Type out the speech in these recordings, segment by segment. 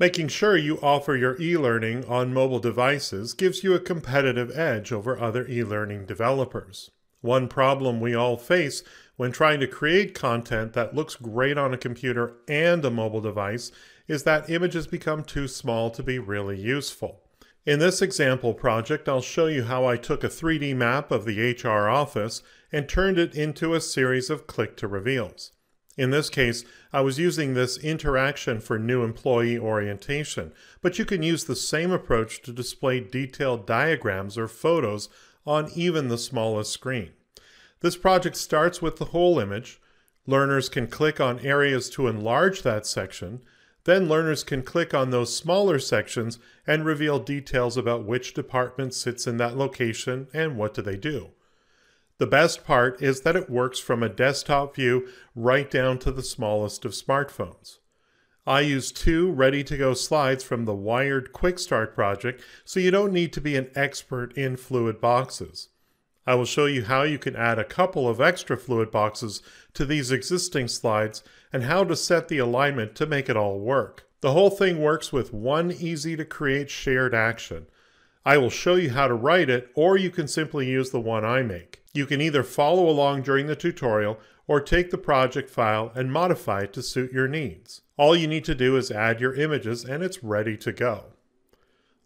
Making sure you offer your e-learning on mobile devices gives you a competitive edge over other e-learning developers. One problem we all face when trying to create content that looks great on a computer and a mobile device is that images become too small to be really useful. In this example project, I'll show you how I took a 3D map of the HR office and turned it into a series of click-to-reveals. In this case, I was using this interaction for new employee orientation, but you can use the same approach to display detailed diagrams or photos on even the smallest screen. This project starts with the whole image. Learners can click on areas to enlarge that section. Then learners can click on those smaller sections and reveal details about which department sits in that location and what do they do. The best part is that it works from a desktop view right down to the smallest of smartphones. I use two ready-to-go slides from the Wired Quick Start project, so you don't need to be an expert in fluid boxes. I will show you how you can add a couple of extra fluid boxes to these existing slides and how to set the alignment to make it all work. The whole thing works with one easy to create shared action. I will show you how to write it, or you can simply use the one I make. You can either follow along during the tutorial or take the project file and modify it to suit your needs. All you need to do is add your images and it's ready to go.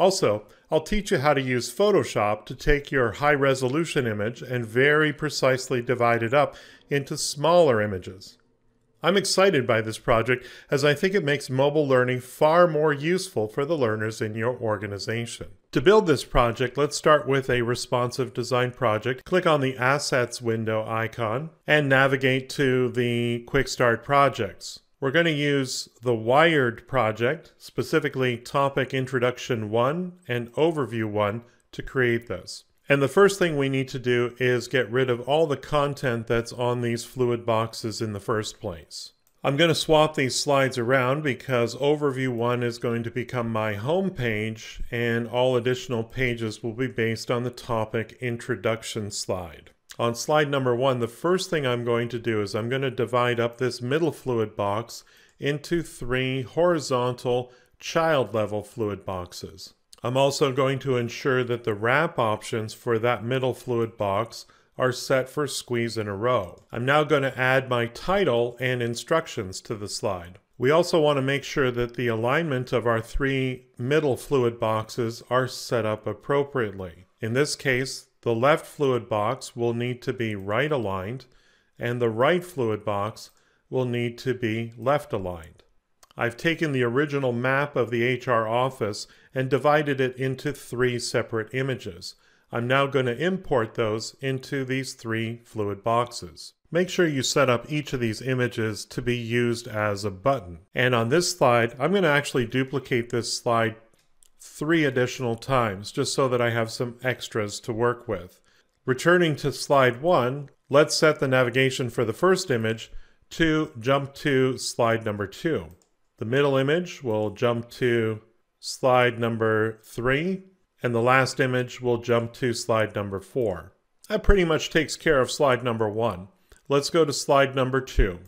Also, I'll teach you how to use Photoshop to take your high resolution image and very precisely divide it up into smaller images. I'm excited by this project as I think it makes mobile learning far more useful for the learners in your organization. To build this project, let's start with a responsive design project. Click on the Assets window icon and navigate to the Quick Start projects. We're going to use the Wired project, specifically Topic Introduction 1 and Overview 1 to create this. And the first thing we need to do is get rid of all the content that's on these fluid boxes in the first place. I'm going to swap these slides around because Overview 1 is going to become my home page and all additional pages will be based on the topic introduction slide. On slide number 1, the first thing I'm going to do is I'm going to divide up this middle fluid box into three horizontal child level fluid boxes. I'm also going to ensure that the wrap options for that middle fluid box are set for squeeze in a row. I'm now going to add my title and instructions to the slide. We also want to make sure that the alignment of our three middle fluid boxes are set up appropriately. In this case, the left fluid box will need to be right aligned and the right fluid box will need to be left aligned. I've taken the original map of the HR office and divided it into three separate images. I'm now going to import those into these three fluid boxes. Make sure you set up each of these images to be used as a button. And on this slide, I'm going to actually duplicate this slide three additional times just so that I have some extras to work with. Returning to slide one, let's set the navigation for the first image to jump to slide number two. The middle image will jump to slide number three, and the last image will jump to slide number four. That pretty much takes care of slide number one. Let's go to slide number two.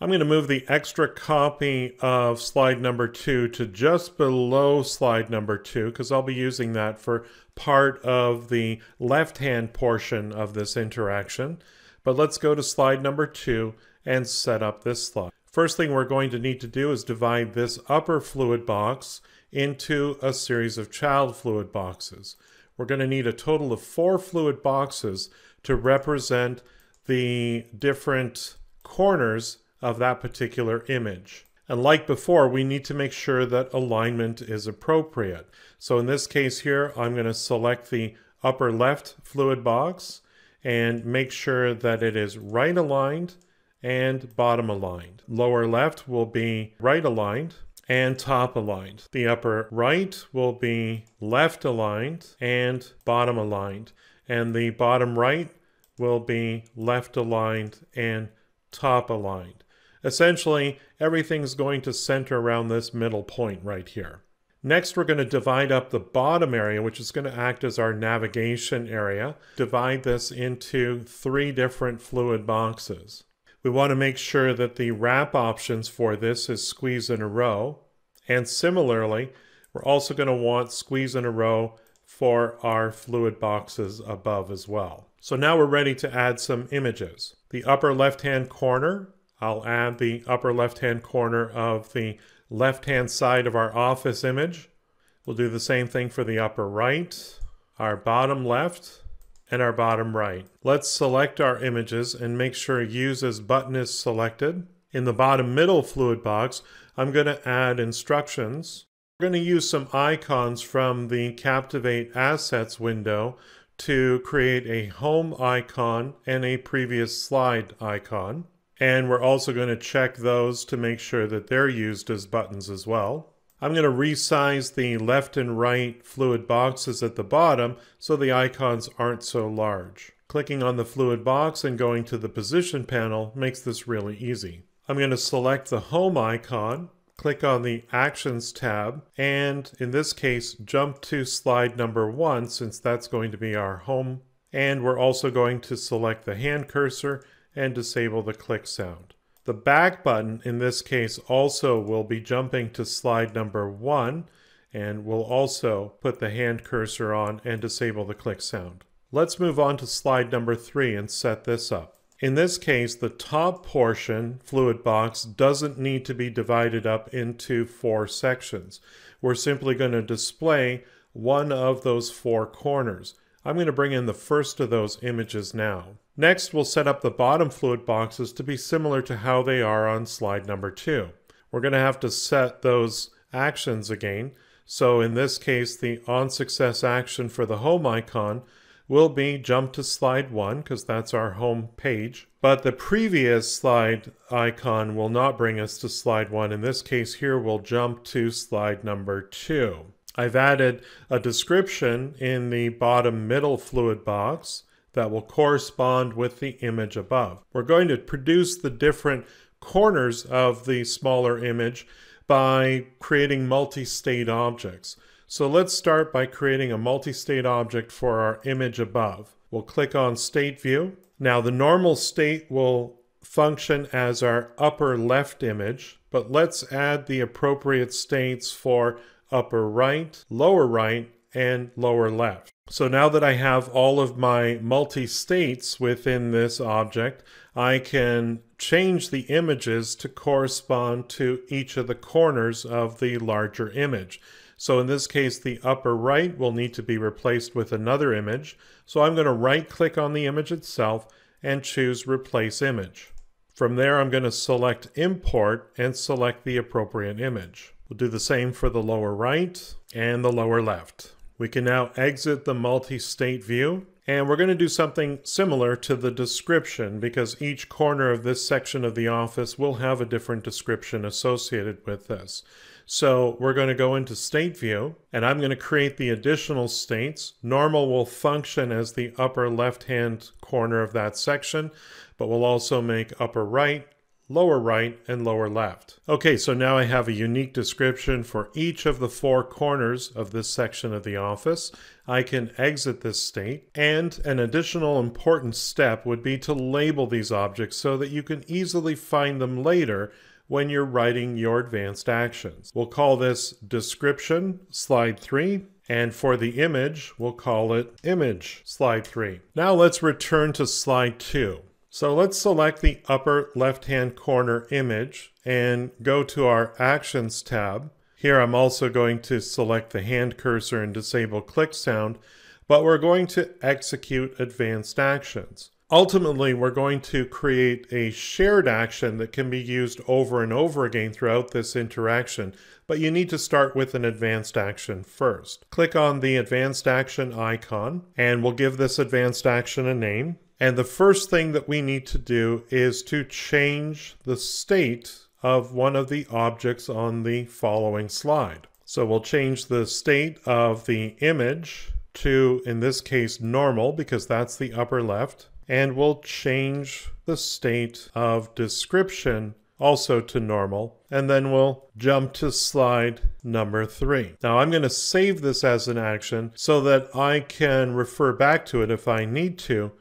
I'm going to move the extra copy of slide number two to just below slide number two because I'll be using that for part of the left-hand portion of this interaction. But let's go to slide number two and set up this slide. First thing we're going to need to do is divide this upper fluid box into a series of child fluid boxes. We're going to need a total of four fluid boxes to represent the different corners of that particular image. And like before, we need to make sure that alignment is appropriate. So in this case here, I'm going to select the upper left fluid box and make sure that it is right aligned and bottom aligned. Lower left will be right aligned and top aligned. The upper right will be left aligned and bottom aligned. And the bottom right will be left aligned and top aligned. Essentially, everything's going to center around this middle point right here. Next, we're going to divide up the bottom area, which is going to act as our navigation area. Divide this into three different fluid boxes. We want to make sure that the wrap options for this is squeeze in a row And similarly, we're also going to want squeeze in a row for our fluid boxes above as well. So now we're ready to add some images. The upper left-hand corner, I'll add the upper left-hand corner of the left-hand side of our office image. We'll do the same thing for the upper right, our bottom left, and our bottom right. Let's select our images and make sure Use as button is selected. In the bottom middle fluid box, I'm going to add instructions. We're going to use some icons from the Captivate Assets window to create a home icon and a previous slide icon. And we're also going to check those to make sure that they're used as buttons as well. I'm going to resize the left and right fluid boxes at the bottom so the icons aren't so large. Clicking on the fluid box and going to the position panel makes this really easy. I'm going to select the home icon, click on the Actions tab, and in this case, jump to slide number one since that's going to be our home. And we're also going to select the hand cursor and disable the click sound. The back button in this case also will be jumping to slide number one and we'll also put the hand cursor on and disable the click sound. Let's move on to slide number three and set this up. In this case, the top portion, fluid box, doesn't need to be divided up into four sections. We're simply going to display one of those four corners. I'm going to bring in the first of those images now. Next, we'll set up the bottom fluid boxes to be similar to how they are on slide number two. We're going to have to set those actions again. So in this case, the on success action for the home icon will be jump to slide one because that's our home page. But the previous slide icon will not bring us to slide one. In this case here, we'll jump to slide number two. I've added a description in the bottom middle fluid box that will correspond with the image above. We're going to produce the different corners of the smaller image by creating multi-state objects. So let's start by creating a multi-state object for our image above. We'll click on State View. Now the normal state will function as our upper left image, but let's add the appropriate states for upper right, lower right, and lower left. So now that I have all of my multi-states within this object, I can change the images to correspond to each of the corners of the larger image. So in this case, the upper right will need to be replaced with another image. So I'm going to right click on the image itself and choose Replace Image. From there, I'm going to select Import and select the appropriate image. We'll do the same for the lower right and the lower left. We can now exit the multi-state view and we're going to do something similar to the description because each corner of this section of the office will have a different description associated with this. So we're going to go into state view and I'm going to create the additional states. Normal will function as the upper left hand corner of that section, but we'll also make upper right lower right, and lower left. Okay, so now I have a unique description for each of the four corners of this section of the office. I can exit this state, and an additional important step would be to label these objects so that you can easily find them later when you're writing your advanced actions. We'll call this description, slide 3, and for the image, we'll call it image, slide 3. Now let's return to slide 2. So let's select the upper left-hand corner image and go to our Actions tab. Here I'm also going to select the hand cursor and disable click sound, but we're going to execute advanced actions. Ultimately, we're going to create a shared action that can be used over and over again throughout this interaction, but you need to start with an advanced action first. Click on the advanced action icon, and we'll give this advanced action a name. And the first thing that we need to do is to change the state of one of the objects on the following slide. So we'll change the state of the image to, in this case, normal, because that's the upper left. And we'll change the state of description also to normal. And then we'll jump to slide number three. Now I'm going to save this as an action so that I can refer back to it if I need to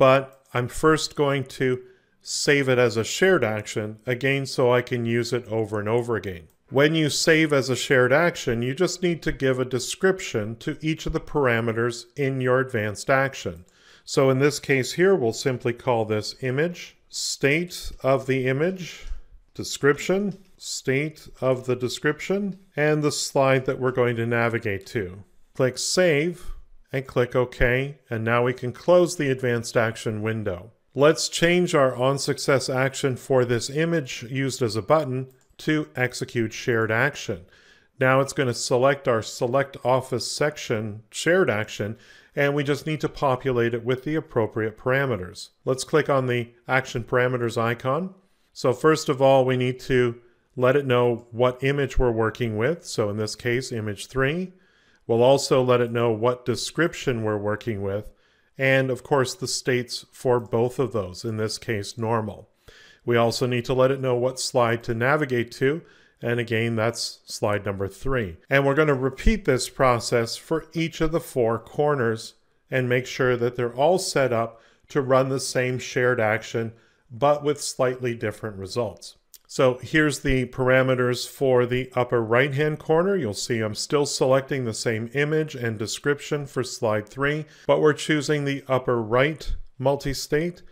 but I'm first going to save it as a shared action, again so I can use it over and over again. When you save as a shared action, you just need to give a description to each of the parameters in your advanced action. So in this case here, we'll simply call this image, state of the image, description, state of the description, and the slide that we're going to navigate to. Click Save and click OK, and now we can close the advanced action window. Let's change our on success action for this image used as a button to execute shared action. Now it's going to select our select office section shared action and we just need to populate it with the appropriate parameters. Let's click on the action parameters icon. So first of all, we need to let it know what image we're working with. So in this case, image 3. We'll also let it know what description we're working with, and of course the states for both of those, in this case normal. We also need to let it know what slide to navigate to, and again that's slide number 3. And we're going to repeat this process for each of the four corners and make sure that they're all set up to run the same shared action but with slightly different results. So here's the parameters for the upper right hand corner. You'll see I'm still selecting the same image and description for slide 3, but we're choosing the upper right multi-state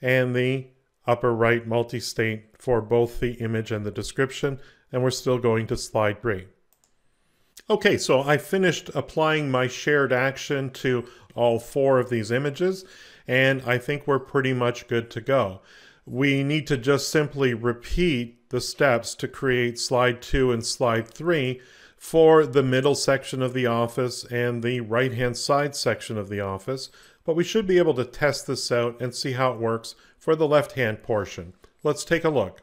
and the upper right multi-state for both the image and the description, and we're still going to slide 3. Okay, so I finished applying my shared action to all four of these images, and I think we're pretty much good to go we need to just simply repeat the steps to create slide 2 and slide 3 for the middle section of the office and the right hand side section of the office, but we should be able to test this out and see how it works for the left hand portion. Let's take a look.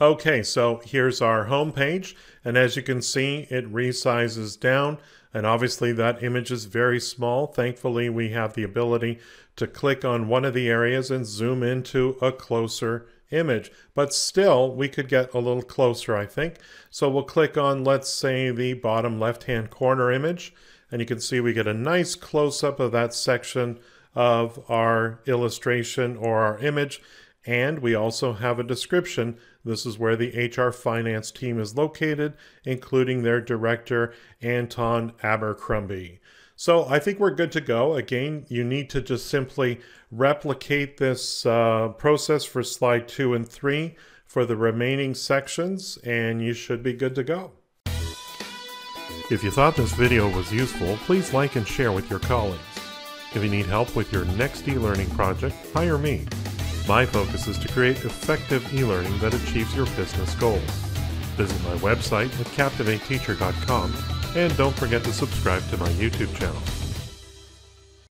Okay, so here's our home page, and as you can see, it resizes down, and obviously that image is very small. Thankfully, we have the ability to click on one of the areas and zoom into a closer image, but still we could get a little closer, I think. So we'll click on, let's say, the bottom left-hand corner image, and you can see we get a nice close-up of that section of our illustration or our image, and we also have a description. This is where the HR finance team is located, including their director, Anton Abercrombie. So I think we're good to go. Again, you need to just simply replicate this uh, process for slide two and three for the remaining sections, and you should be good to go. If you thought this video was useful, please like and share with your colleagues. If you need help with your next e-learning project, hire me. My focus is to create effective e-learning that achieves your business goals. Visit my website at captivateteacher.com and don't forget to subscribe to my YouTube channel.